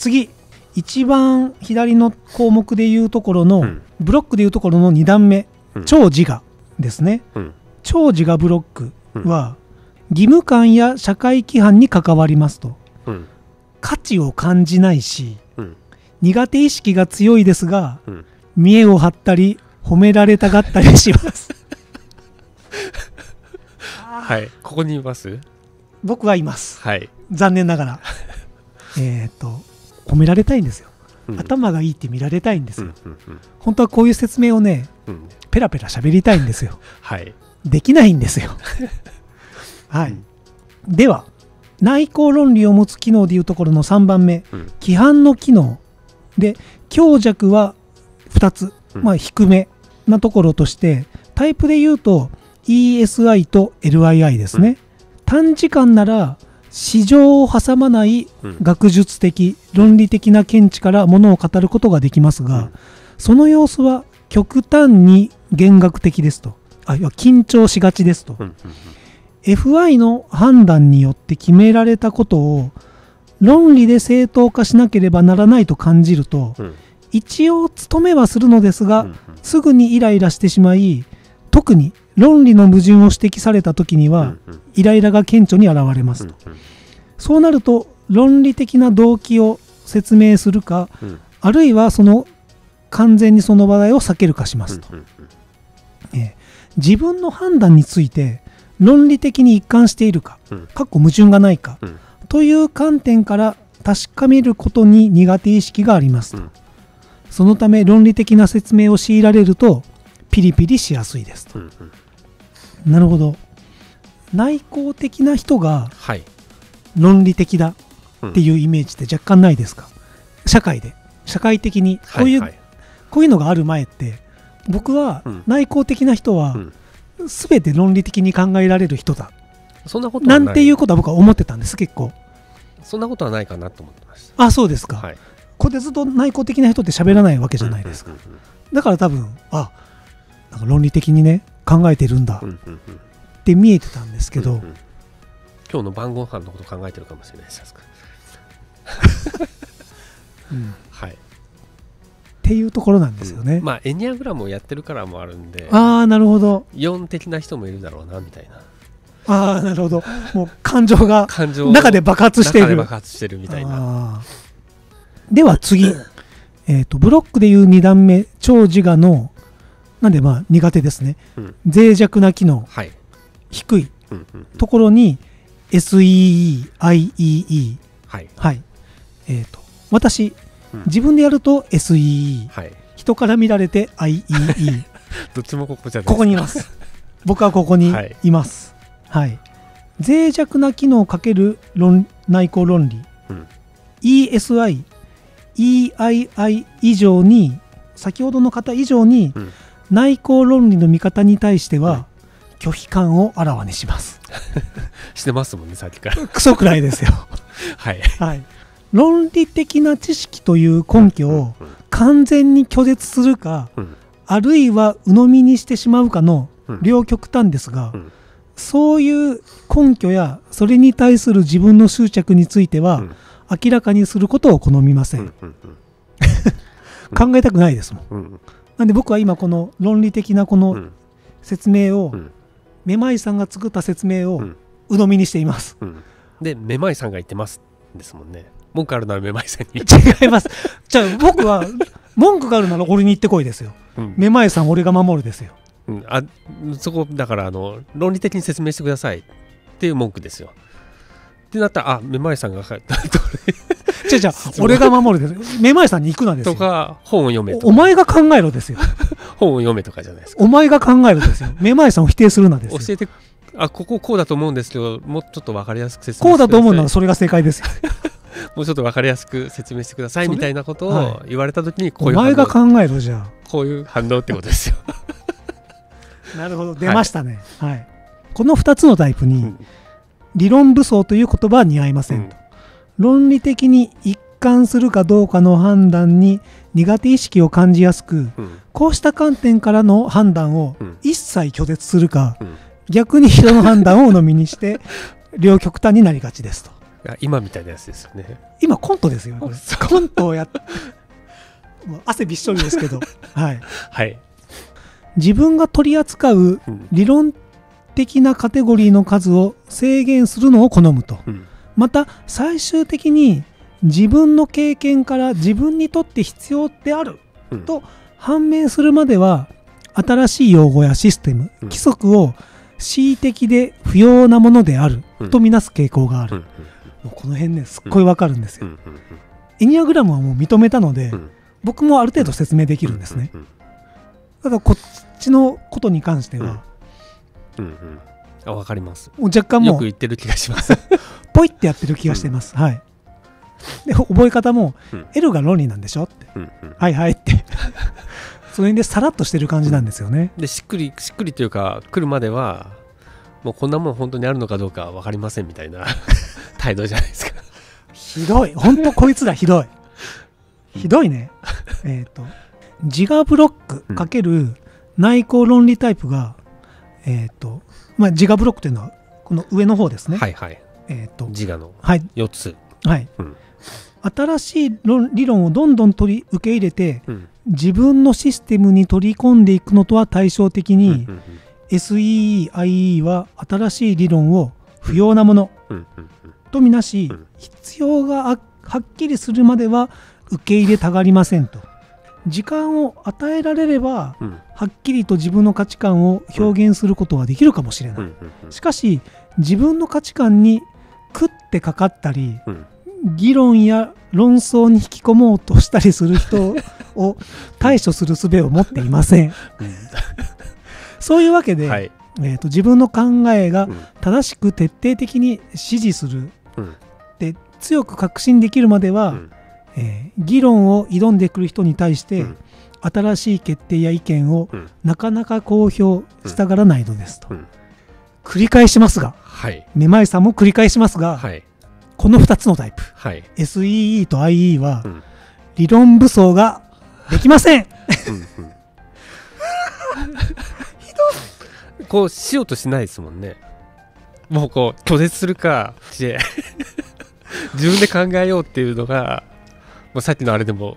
次一番左の項目でいうところの、うん。ブロックでいうところの2段目、うん。超自我ですね。うん。超自我ブロックは、義務感や社会規範に関わりますと。うん。価値を感じないしうん。苦手意識が強いですがうん。見栄を張ったり褒められたがったりします。はい。ここにいます？僕はいます。はい、残念ながら。えっと褒められたいんですよ。うん。頭がいいって見られたいんですよ、うんうんうん。本当はこういう説明をねうん。ペラペラ喋りたいんですよ。はい。できないんですよ。はい、では内向論理を持つ機能でいうところの3番目うん。規範の機能。で強弱は2つ、うん。まあ低めなところとしてタイプで言うと ESI と LII ですね、短時間なら市場を挟まないうん。学術的論理的な見地からものを語ることができますが、うん。その様子は極端に弦楽的ですと。あいや緊張しがちですと、FI の判断によって決められたことを論理で正当化しなければならないと感じるとうん。一応務めはするのですが、うん。すぐにイライラしてしまい特に論理の矛盾を指摘された時には、イライラが顕著に現れますと、うんそうなると論理的な動機を説明するかうん。あるいはその完全にその話題を避けるかしますと、えー自分の判断について論理的に一貫しているか、うん。かっこ矛盾がないか、うん。という観点から確かめることに苦手意識がありますと、うん。そのため論理的な説明を強いられるとピリピリしやすいですと、なるほど。内向的な人がはい。論理的だうん。っていうイメージって若干ないですか？社会で。社会的にこういう、はい。はいこういうのがある前って僕はうん。内向的な人はうん。全て論理的に考えられる人だ。そんなことはない。なんていうことは僕は思ってたんです結構。そんなことはないかなと思ってましあそうですか、たはい。これでずっと内向的な人って喋らないわけじゃないですか、うんうん。だから多分あなんか論理的にね考えてるんだ。って見えてたんですけど、うんうん。今日の晩ご飯のこと考えてるかもしれないです うん。っはい。ていうところなんですよね、うん。まあエニアグラムをやってるからもあるんで。ああなるほど。4的な人もいるだろうなみたいな。ああなるほど。もう感情が 感情中で爆発してい中でる爆発してるみたいな。では次、えー、とブロックでいう2段目超自我のなんでまあ苦手ですね、うん。脆弱な機能。はい。低い。ところに SEEIEE はい。はい。えっ、と私、うん。自分でやると SEE はい。人から見られて IEE どっちもここじゃないここにいます。僕はここにはい。います。はい、脆弱な機能をかける論内向論理、うん。ESI EII 以上に先ほどの方以上にうん内向論理の見方に対しては拒否感をあらわにします。してますもんねさっきから。クソくらいですよ。はい。はい。論理的な知識という根拠をうん完全に拒絶するかうん。あるいは鵜呑みにしてしまうかのうん。両極端ですが、うん。そういう根拠やそれに対する自分の執着についてはうん。明らかにすることを好みません、考えたくないですもんなんで僕は今この論理的なこのうん。説明を、うん。めまいさんが作った説明をうん。鵜呑みにしています。うん。でめまいさんが言ってますですもんね。文句あるならめまいさんに。違います。じゃあ僕は文句があるなら俺に言ってこいですよ。うん。めまいさん俺が守るですよ。うん。あそこだからあの論理的に説明してくださいっていう文句ですよ。ってなったらあめまいさんがじゃあじゃあ質問。俺が守るです。めまいさんに行くなですとよか本を読めとおお前が考えろですよ。本を読めとかじゃないですか。お前が考えろですよ。めまいさんを否定するなですよ。教えてあこここうだと思うんですけどもうちょっと分かりやすく説こうだ明してください。と思うならそれが正解ですよ。もうちょっと分かりやすく説明してくださいみたいなことはを言われた時にこおういう反応。前が考えろじゃこういう反応ってことですよ、あ なるほど。出ましたね。はい、この2つのタイプにうん。理論武装という言葉は似合いませんと、論理的に一貫するかどうかの判断に苦手意識を感じやすくうん。こうした観点からの判断をうん。一切拒絶するか、うん。逆に人の判断を鵜呑みにして 両極端になりがちですと。や今みたいなやつですよね。今コントですよコントをやっもう汗びっしょりですけど、はい、はい、自分が取り扱ううん。理論的なカテゴリーの数を制限するのを好むと。うんまた最終的に自分の経験から自分にとって必要であるうん。と判明するまでは新しい用語やシステムうん。規則を恣意的で不要なものであるうん。とみなす傾向がある、うん。もうこの辺ねすっごいわかるんですよ、エニアグラムはもう認めたので、うん。僕もある程度説明できるんですね、うん。ただこっちのことに関しては、あわかります。もう若干よもうく言ってる気がします。ポイってやってる気がしてます、はい。で覚え方も、うん。L が論理なんでしょ？って。うんうん。はいはいって。その辺でさらっとしてる感じなんですよね、でしっくりしっくりというか来るまではもうこんなもん本当にあるのかどうか分かりませんみたいな 態度じゃないですか。ひどい。ほんとこいつらひどい。ひどいね。えっと自我ブロックかける内向論理タイプがえっ、とまあ自我ブロックというのはこの上の方ですね、はいはい。えっ、と自我のはい。4つ。はい、うん。新しい論理論をどんどん取り受け入れてうん。自分のシステムに取り込んでいくのとは対照的に、うんうん SEE、IE は新しい理論を不要なものうんうんとみなし、うん。必要があはっきりするまでは受け入れたがりませんと。時間を与えられればうんはっきりと自分の価値観を表現することはできるかもしれない、しかし自分の価値観に食ってかかったりうん。議論や論争に引き込もうとしたりする人を対処する術を持っていません。そういうわけで、はい。えー、と自分の考えがうん。正しく徹底的に支持するうん。で強く確信できるまでは、うんえー議論を挑んでくる人に対して、うん。新しい決定や意見をうん。なかなか公表したがらないのですと、うん。繰り返しますがはい。めまいさんも繰り返しますが、はい。この2つのタイプ。はい。SEE と IE は、うん。理論武装ができません。うんうん。こうしようとしないですもんね。もうこう拒絶するか 自分で考えようっていうのがもうさっきのあれでも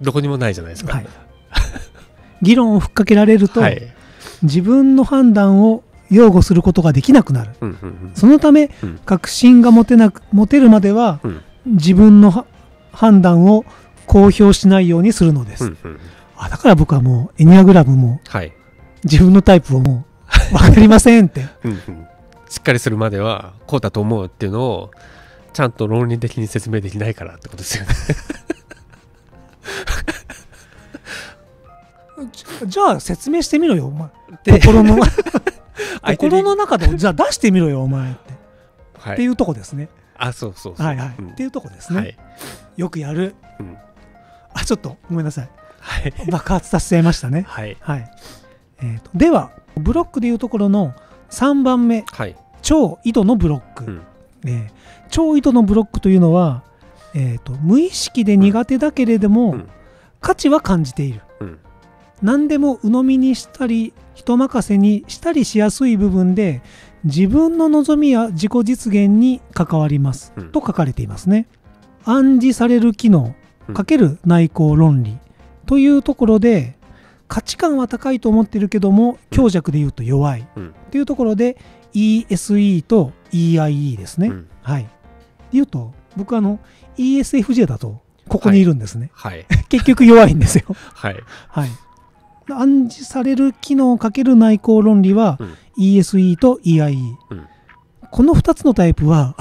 どこにもないじゃないですか。はい。議論をふっかけられると、はい。自分の判断を擁護することができなくなる。うんうんそのため、うん。確信が持てなく持てるまでは、うん。自分のは判断を公表しないようにするのです、うんうん。うんあだから僕はもうエニアグラムもはい、自分のタイプをもう 分かりませんって。うんうん、しっかりするまではこうだと思うっていうのをちゃんと論理的に説明できないからってことですよね。じ じゃあ説明してみろよお前。で心の 心の中でじゃあ出してみろよお前って,、はい、っていうとこですね。あそうそうそう。はいはい、うん。っていうとこですね、はい。よくやる。うん。あちょっとごめんなさい。はい。爆発させちゃいましたね。はい。はい、えーとではブロックでいうところの3番目。はい。超緯度のブロック、うんえー超緯度のブロックというのは、えーと無意識で苦手だけれども、うん。価値は感じている。うん。何でも鵜呑みにしたり人任せにしたりしやすい部分で自分の望みや自己実現に関わります、うん。と書かれていますね。暗示される機能うん。かける内向論理。というところで価値観は高いと思ってるけども強弱で言うと弱い。うん。というところで ESE と EIE ですね、うん。はい。で言うと僕あの ESFJ だとここにいるんですね、はい。結局弱いんですよ。はい。はい。暗示される機能かける内向論理はうん。ESE と EIE、うん。この2つのタイプは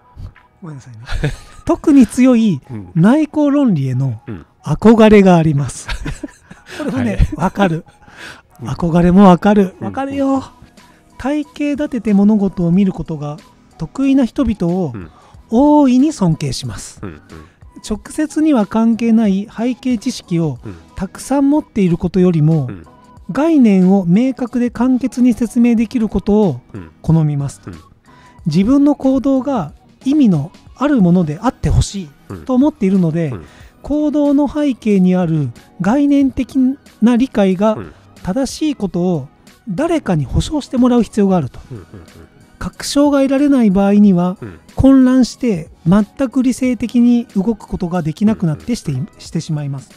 ごめんなさいね。特に強いうん。内向論理へのうん。憧れがあります。これもね、わ、かる。うん。憧れもわかる。うん。わかるよ。体系立てて物事を見ることが得意な人々をうん。大いに尊敬します。うん直接には関係ない背景知識をうん。たくさん持っていることよりも、うん。概念を明確で簡潔に説明できることをうん。好みます。うん。自分の行動が意味のあるものであってほしいうん。と思っているので、うん。行動の背景にある概念的な理解がうん。正しいことを誰かに保証してもらう必要があると。確証が得られない場合にはうん。混乱して全く理性的に動くことができなくなってしていしてしまいます。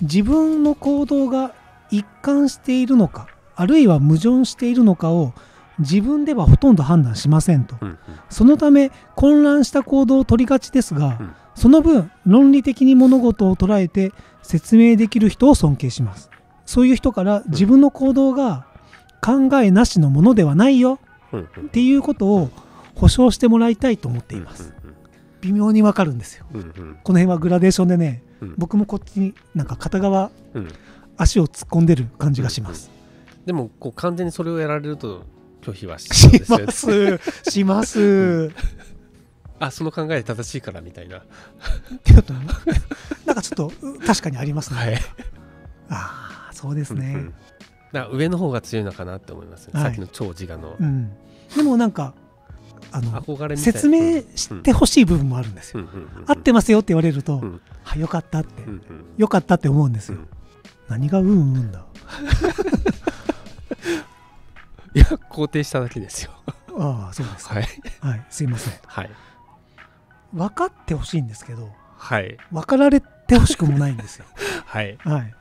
自分の行動が一貫しているのかあるいは矛盾しているのかを自分ではほとんど判断しませんと。うんうん。そのため混乱した行動を取りがちですが、うん。その分論理的に物事を捉えて説明できる人を尊敬します。そういう人から自分の行動が考えなしのものではないよ。っていうことを保証してもらいたいと思っています。微妙にわかるんですよ。この辺はグラデーションでねうん。僕もこっちになんか片側うん。足を突っ込んでる感じがします、でもこう完全にそれをやられると拒否はしますします。あその考え正しいからみたいな。なんかちょっとう確かにありますね、はい。ああそうですね、うんうんだ上の方が強いのかなって思いますね、はい。さっきの超自我の。うん、でもなんかあの説明してほしい部分もあるんですよ、合ってますよって言われると、うん。はよかったって、うん。うん。よかったって思うんですよ、うん。何がうんうんだ？いや肯定しただけですよ。ああそうですはい。はい。すいません。はい。分かってほしいんですけどはい。分かられてほしくもないんですよ。はい、はい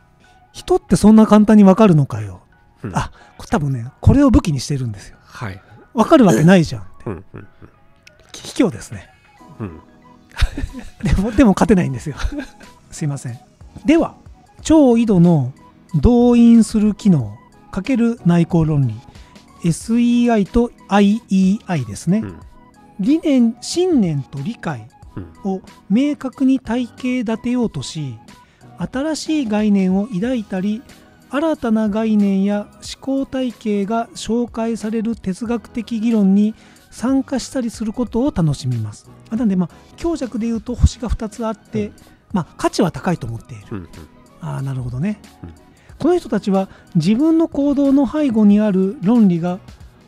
人ってそんな簡単に分かるのかよ。うん。あ多分ねこれを武器にしてるんですよ。はい。分かるわけないじゃん。ってうんうん。卑怯ですね。うん。う んでもでも勝てないんですよ。すいません。では超緯度の動員する機能×内向論理。SEI と IEI ですね、うん。理念信念と理解うん。を明確に体系立てようとし新しい概念を抱いたり新たな概念や思考体系が紹介される哲学的議論に参加したりすることを楽しみます。あなのでまあ強弱で言うと星が2つあって、うん。まあ、価値は高いと思っている。うんうん。ああなるほどね、うん。この人たちは自分の行動の背後にある論理が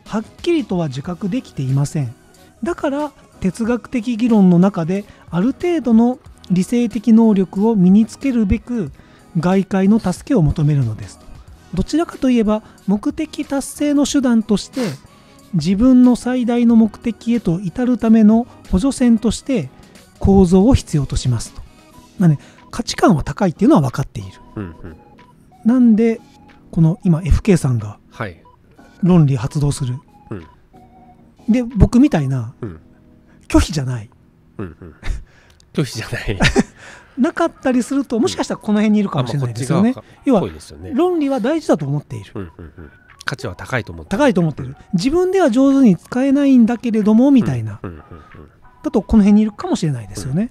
はっきりとは自覚できていません。だから哲学的議論の中である程度の理性的能力を身につけるべく外界の助けを求めるのです。どちらかといえば目的達成の手段として自分の最大の目的へと至るための補助線として構造を必要としますと。まあね、価値観は高いっていうのは分かっている。うんうん。なんでこの今 FK さんがはい。論理発動する。うん。で僕みたいなうん。拒否じゃない。うんうん拒否じゃない なかったりするともしかしたらこの辺にいるかもしれないですよね。要は論理は大事だと思っている。うんうんうん価値は高いと思って高いと思ってる。自分では上手に使えないんだけれどもみたいな。うんうんうんだとこの辺にいるかもしれないですよね。